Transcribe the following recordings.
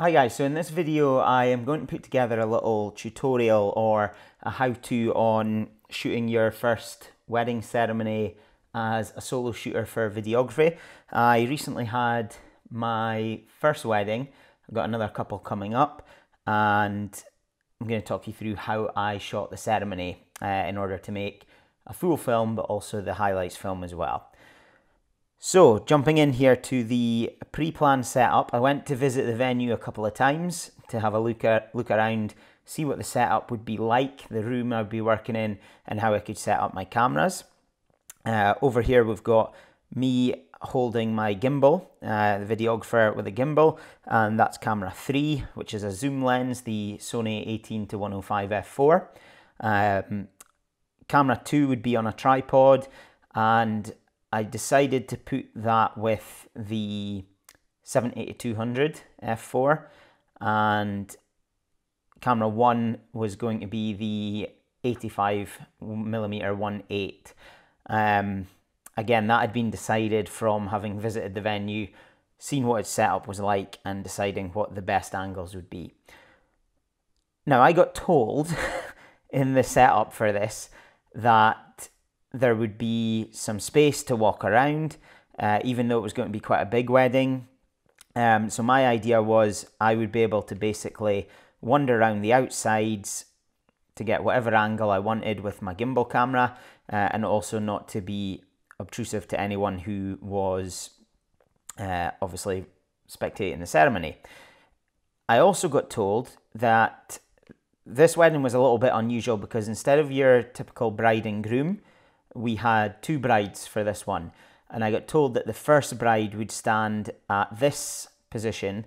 Hi guys, so in this video I am going to put together a little tutorial or a how-to on shooting your first wedding ceremony as a solo shooter for videography. I recently had my first wedding, I've got another couple coming up and I'm going to talk you through how I shot the ceremony uh, in order to make a full film but also the highlights film as well. So, jumping in here to the pre-planned setup, I went to visit the venue a couple of times to have a look at, look around, see what the setup would be like, the room I'd be working in, and how I could set up my cameras. Uh, over here, we've got me holding my gimbal, uh, the videographer with a gimbal, and that's camera 3, which is a zoom lens, the Sony 18 to 105 f4. Um, camera 2 would be on a tripod, and I decided to put that with the 70-200 f4 and camera 1 was going to be the 85 millimeter 1.8. Um, again, that had been decided from having visited the venue, seen what its setup was like, and deciding what the best angles would be. Now, I got told in the setup for this that there would be some space to walk around, uh, even though it was going to be quite a big wedding. Um, so my idea was I would be able to basically wander around the outsides to get whatever angle I wanted with my gimbal camera, uh, and also not to be obtrusive to anyone who was uh, obviously spectating the ceremony. I also got told that this wedding was a little bit unusual because instead of your typical bride and groom, we had two brides for this one, and I got told that the first bride would stand at this position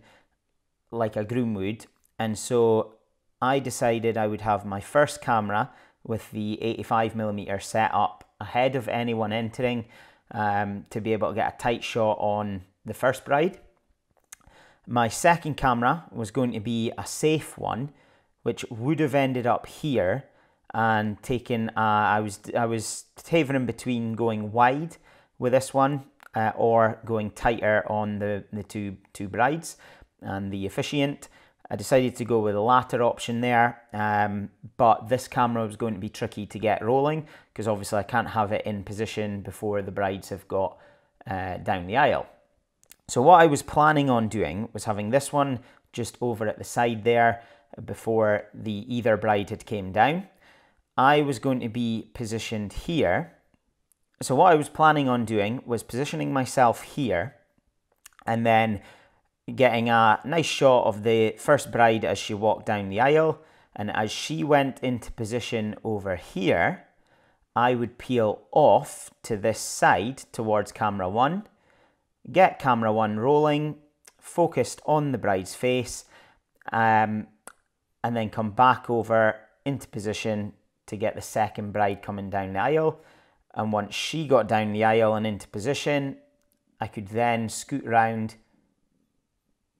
like a groom would, and so I decided I would have my first camera with the 85mm set up ahead of anyone entering um, to be able to get a tight shot on the first bride. My second camera was going to be a safe one, which would have ended up here and taking uh, I was I was tavering between going wide with this one uh, or going tighter on the the two two brides and the officiant. I decided to go with the latter option there, um, but this camera was going to be tricky to get rolling because obviously I can't have it in position before the brides have got uh, down the aisle. So what I was planning on doing was having this one just over at the side there before the either bride had came down I was going to be positioned here. So what I was planning on doing was positioning myself here and then getting a nice shot of the first bride as she walked down the aisle. And as she went into position over here, I would peel off to this side towards camera one, get camera one rolling, focused on the bride's face, um, and then come back over into position to get the second bride coming down the aisle. And once she got down the aisle and into position, I could then scoot round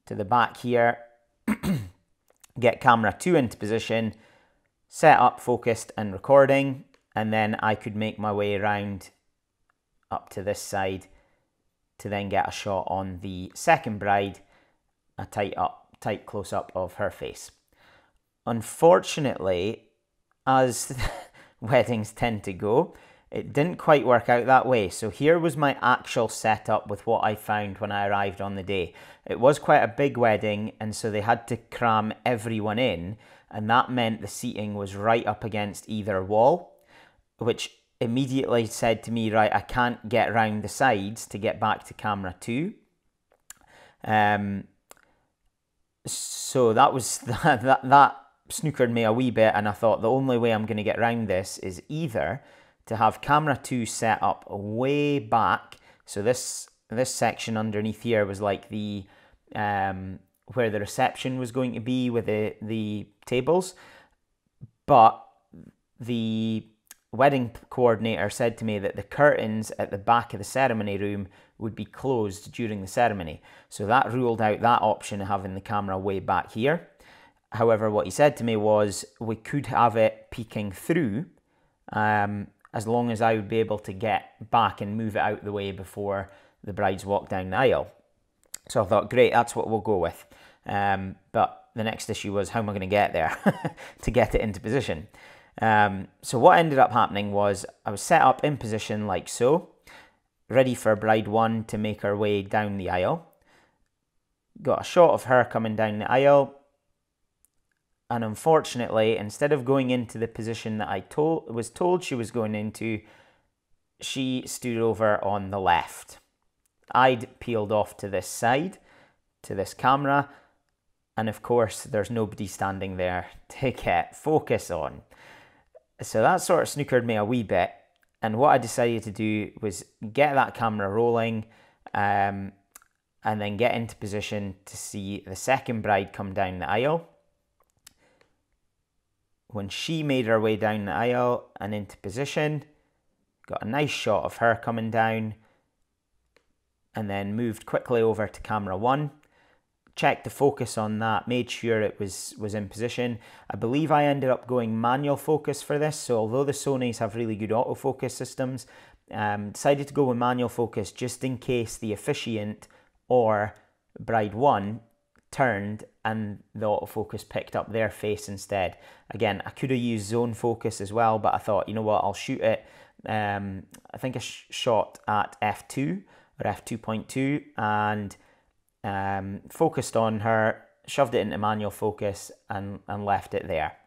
to the back here, get camera two into position, set up focused and recording, and then I could make my way around up to this side to then get a shot on the second bride, a tight up, tight close up of her face. Unfortunately, as weddings tend to go, it didn't quite work out that way. So here was my actual setup with what I found when I arrived on the day. It was quite a big wedding, and so they had to cram everyone in, and that meant the seating was right up against either wall, which immediately said to me, right, I can't get around the sides to get back to camera two. Um, so that was that, that, that snookered me a wee bit, and I thought the only way I'm going to get around this is either to have camera 2 set up way back. So this this section underneath here was like the um, where the reception was going to be with the the tables, but the wedding coordinator said to me that the curtains at the back of the ceremony room would be closed during the ceremony. So that ruled out that option of having the camera way back here. However, what he said to me was we could have it peeking through um, as long as I would be able to get back and move it out of the way before the brides walk down the aisle. So I thought, great, that's what we'll go with. Um, but the next issue was how am I going to get there to get it into position? Um, so what ended up happening was I was set up in position like so, ready for bride one to make her way down the aisle. Got a shot of her coming down the aisle. And unfortunately, instead of going into the position that I told was told she was going into, she stood over on the left. I'd peeled off to this side, to this camera, and of course, there's nobody standing there to get focus on. So that sort of snookered me a wee bit. And what I decided to do was get that camera rolling um, and then get into position to see the second bride come down the aisle. When she made her way down the aisle and into position, got a nice shot of her coming down and then moved quickly over to camera one checked the focus on that, made sure it was, was in position. I believe I ended up going manual focus for this. So although the Sonys have really good autofocus systems, um, decided to go with manual focus just in case the officiant or bride one turned and the autofocus picked up their face instead. Again, I could have used zone focus as well, but I thought, you know what, I'll shoot it. Um, I think I sh shot at f2 or f2.2 and um, focused on her, shoved it into manual focus, and, and left it there.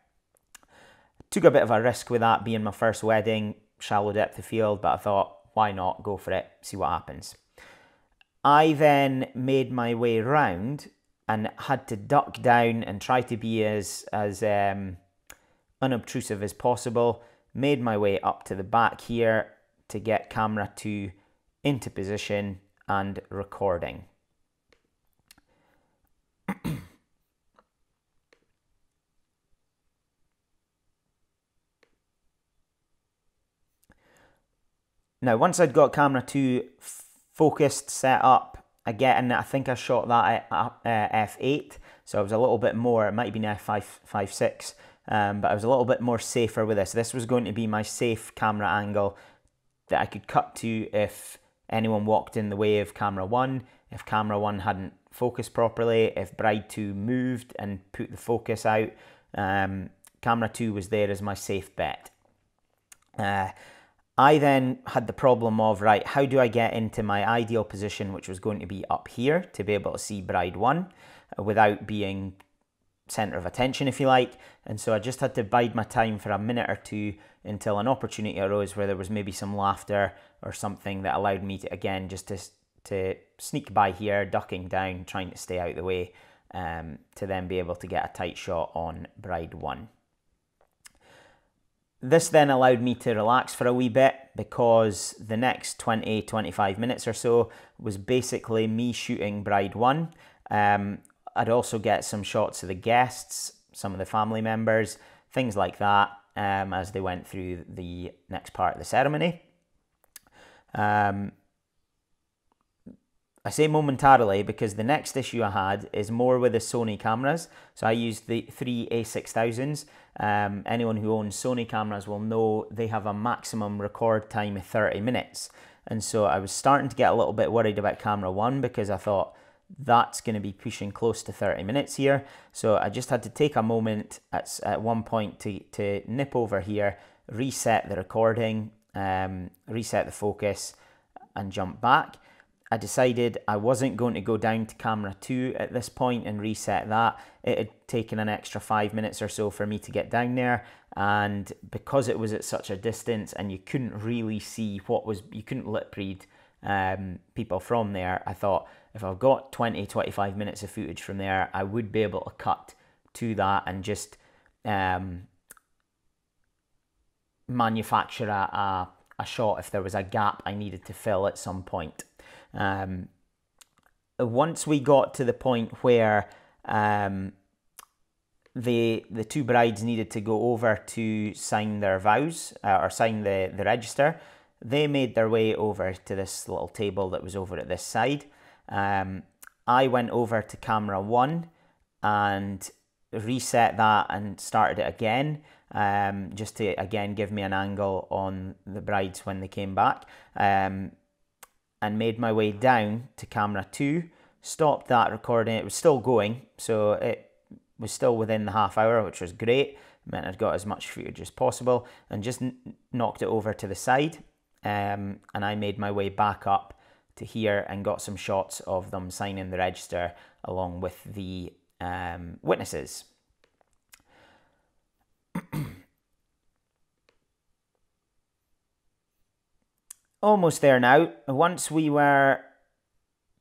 Took a bit of a risk with that being my first wedding, shallow depth of field, but I thought, why not go for it, see what happens. I then made my way round and had to duck down and try to be as as um, unobtrusive as possible. Made my way up to the back here to get camera two into position and recording. Now, once I'd got camera two focused, set up, again, and I think I shot that at uh, f8, so I was a little bit more, it might have been f5, 5, 6, um, but I was a little bit more safer with this. This was going to be my safe camera angle that I could cut to if anyone walked in the way of camera one, if camera one hadn't focused properly, if bride two moved and put the focus out, um, camera two was there as my safe bet. Uh, I then had the problem of, right, how do I get into my ideal position, which was going to be up here to be able to see bride one uh, without being center of attention, if you like. And so I just had to bide my time for a minute or two until an opportunity arose where there was maybe some laughter or something that allowed me to, again, just to, to sneak by here, ducking down, trying to stay out of the way, um, to then be able to get a tight shot on bride one. This then allowed me to relax for a wee bit because the next 20 25 minutes or so was basically me shooting Bride 1. Um, I'd also get some shots of the guests, some of the family members, things like that um, as they went through the next part of the ceremony. Um, I say momentarily because the next issue I had is more with the Sony cameras. So I used the three A6000s. Um, anyone who owns Sony cameras will know they have a maximum record time of 30 minutes. And so I was starting to get a little bit worried about camera one because I thought that's going to be pushing close to 30 minutes here. So I just had to take a moment at, at one point to, to nip over here, reset the recording, um, reset the focus, and jump back. I decided I wasn't going to go down to camera 2 at this point and reset that. It had taken an extra five minutes or so for me to get down there and because it was at such a distance and you couldn't really see what was, you couldn't lip read um, people from there, I thought if I've got 20, 25 minutes of footage from there, I would be able to cut to that and just um, manufacture a, a, a shot if there was a gap I needed to fill at some point. Um, once we got to the point where um, the the two brides needed to go over to sign their vows uh, or sign the, the register, they made their way over to this little table that was over at this side. Um, I went over to camera one and reset that and started it again um, just to again give me an angle on the brides when they came back. Um, and made my way down to camera 2, stopped that recording. It was still going, so it was still within the half hour, which was great. Meant I'd got as much footage as possible, and just knocked it over to the side. Um, and I made my way back up to here and got some shots of them signing the register along with the um, witnesses. Almost there now. Once we were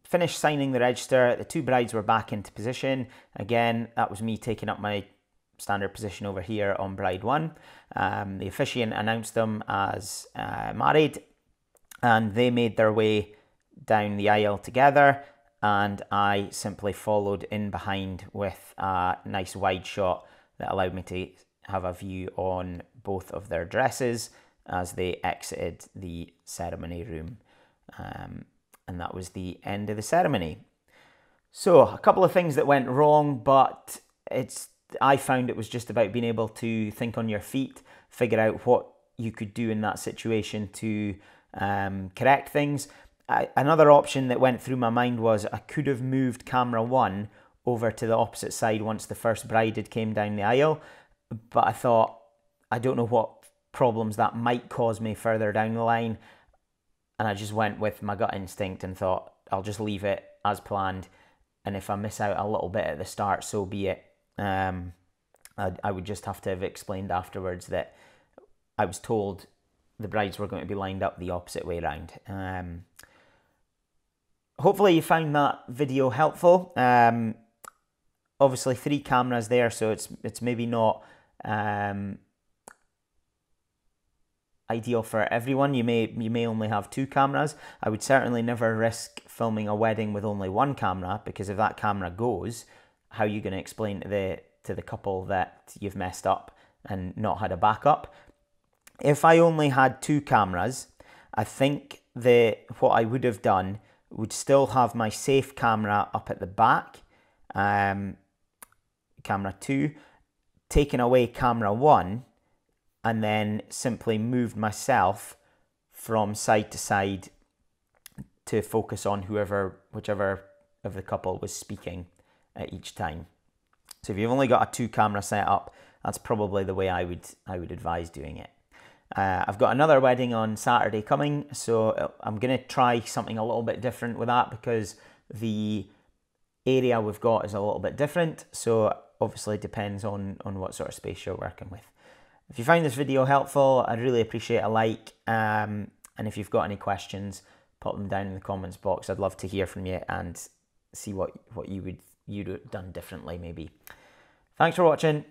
finished signing the register, the two brides were back into position. Again, that was me taking up my standard position over here on bride one. Um, the officiant announced them as uh, married and they made their way down the aisle together and I simply followed in behind with a nice wide shot that allowed me to have a view on both of their dresses as they exited the ceremony room. Um, and that was the end of the ceremony. So, a couple of things that went wrong, but it's I found it was just about being able to think on your feet, figure out what you could do in that situation to um, correct things. I, another option that went through my mind was I could have moved camera one over to the opposite side once the first bride had came down the aisle, but I thought I don't know what problems that might cause me further down the line and I just went with my gut instinct and thought I'll just leave it as planned. And if I miss out a little bit at the start, so be it. Um, I, I would just have to have explained afterwards that I was told the brides were going to be lined up the opposite way around. Um, hopefully you found that video helpful. Um, obviously three cameras there, so it's it's maybe not um, ideal for everyone. You may you may only have two cameras. I would certainly never risk filming a wedding with only one camera because if that camera goes, how are you going to explain to the to the couple that you've messed up and not had a backup? If I only had two cameras, I think the what I would have done would still have my safe camera up at the back, um, camera two, taken away camera one and then simply moved myself from side to side to focus on whoever, whichever of the couple was speaking at each time. So if you've only got a two camera setup, that's probably the way I would I would advise doing it. Uh, I've got another wedding on Saturday coming, so uh, I'm going to try something a little bit different with that because the area we've got is a little bit different. So obviously depends on on what sort of space you're working with. If you find this video helpful, I'd really appreciate a like. Um, and if you've got any questions, put them down in the comments box. I'd love to hear from you and see what, what you would you'd done differently maybe. Thanks for watching.